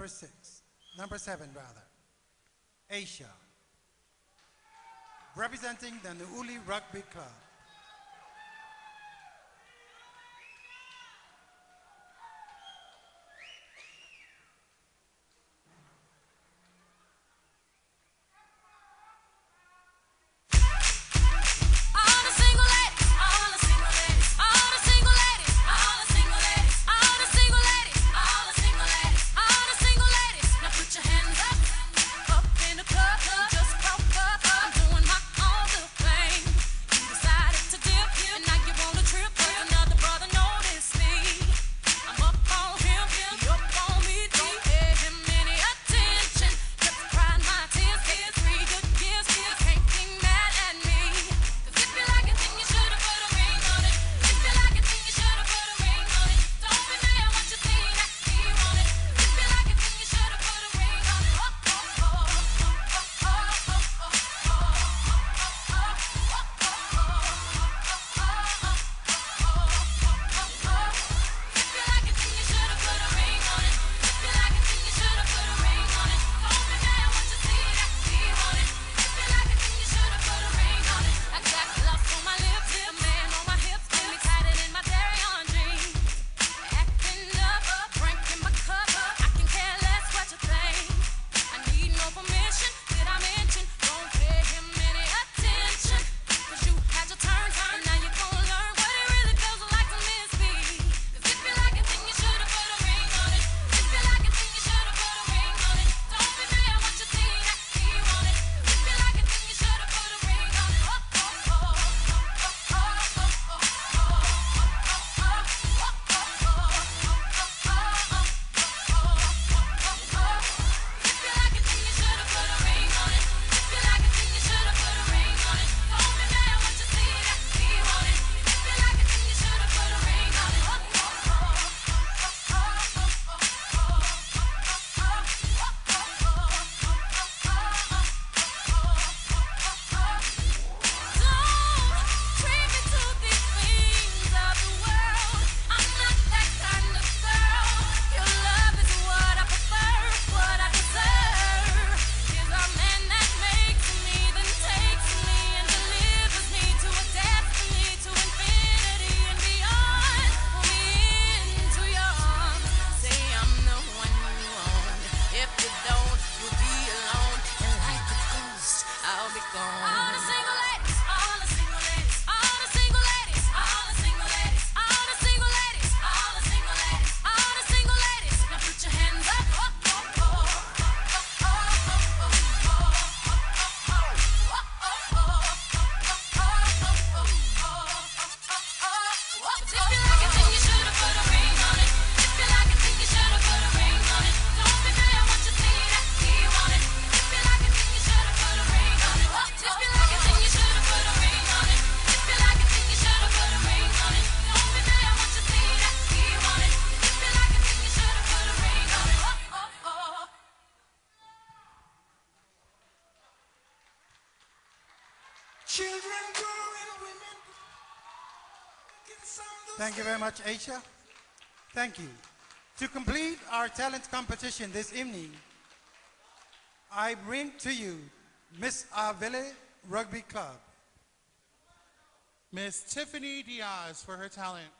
number six, number seven rather, Aysha, representing the Nuli Rugby Club. Children, women. Thank you very much, Aysha. Thank you. To complete our talent competition this evening, I bring to you Miss Avile Rugby Club. Miss Tiffany Diaz for her talent.